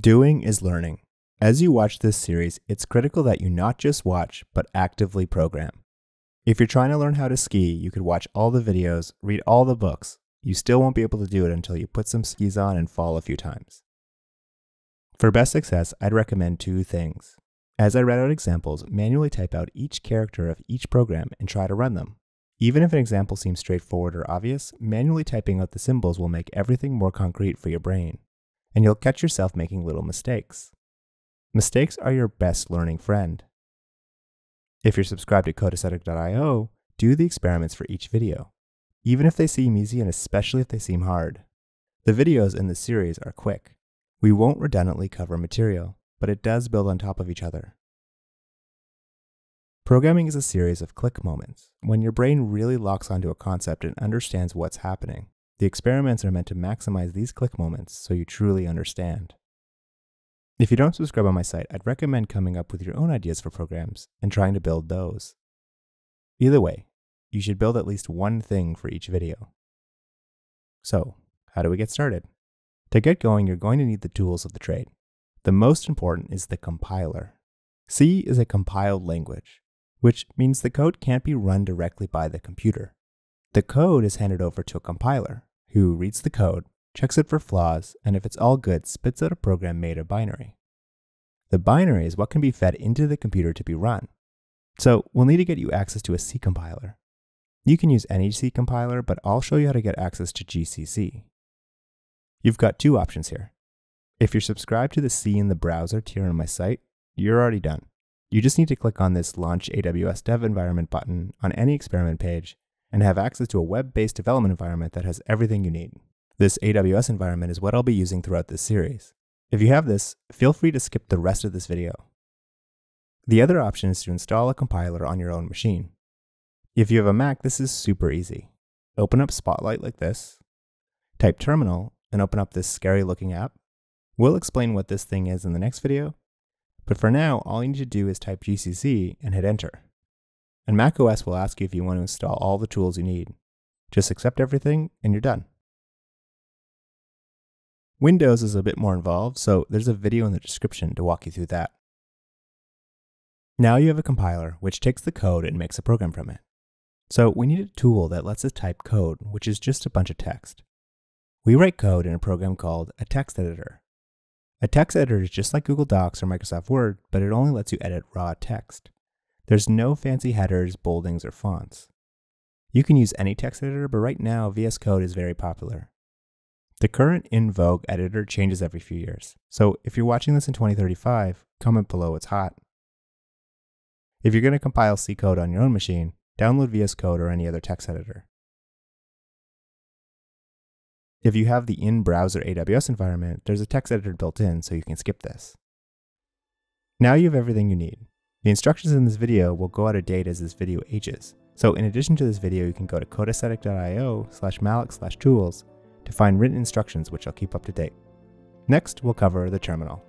Doing is learning. As you watch this series, it's critical that you not just watch, but actively program. If you're trying to learn how to ski, you could watch all the videos, read all the books. You still won't be able to do it until you put some skis on and fall a few times. For best success, I'd recommend two things. As I read out examples, manually type out each character of each program and try to run them. Even if an example seems straightforward or obvious, manually typing out the symbols will make everything more concrete for your brain and you'll catch yourself making little mistakes. Mistakes are your best learning friend. If you're subscribed to CodeAesthetic.io, do the experiments for each video, even if they seem easy and especially if they seem hard. The videos in this series are quick. We won't redundantly cover material, but it does build on top of each other. Programming is a series of click moments, when your brain really locks onto a concept and understands what's happening. The experiments are meant to maximize these click moments so you truly understand. If you don't subscribe on my site, I'd recommend coming up with your own ideas for programs and trying to build those. Either way, you should build at least one thing for each video. So, how do we get started? To get going, you're going to need the tools of the trade. The most important is the compiler. C is a compiled language, which means the code can't be run directly by the computer. The code is handed over to a compiler, who reads the code, checks it for flaws, and if it's all good, spits out a program made of binary. The binary is what can be fed into the computer to be run. So we'll need to get you access to a C compiler. You can use any C compiler, but I'll show you how to get access to GCC. You've got two options here. If you're subscribed to the C in the browser tier on my site, you're already done. You just need to click on this Launch AWS Dev Environment button on any experiment page and have access to a web-based development environment that has everything you need. This AWS environment is what I'll be using throughout this series. If you have this, feel free to skip the rest of this video. The other option is to install a compiler on your own machine. If you have a Mac, this is super easy. Open up Spotlight like this, type terminal, and open up this scary looking app. We'll explain what this thing is in the next video, but for now, all you need to do is type GCC and hit enter and macOS will ask you if you want to install all the tools you need. Just accept everything and you're done. Windows is a bit more involved, so there's a video in the description to walk you through that. Now you have a compiler, which takes the code and makes a program from it. So we need a tool that lets us type code, which is just a bunch of text. We write code in a program called a text editor. A text editor is just like Google Docs or Microsoft Word, but it only lets you edit raw text. There's no fancy headers, boldings, or fonts. You can use any text editor, but right now VS Code is very popular. The current in vogue editor changes every few years, so if you're watching this in 2035, comment below it's hot. If you're going to compile C code on your own machine, download VS Code or any other text editor. If you have the in-browser AWS environment, there's a text editor built in, so you can skip this. Now you have everything you need. The instructions in this video will go out of date as this video ages. So in addition to this video, you can go to codeaesthetic.io slash malloc slash tools to find written instructions which I'll keep up to date. Next, we'll cover the terminal.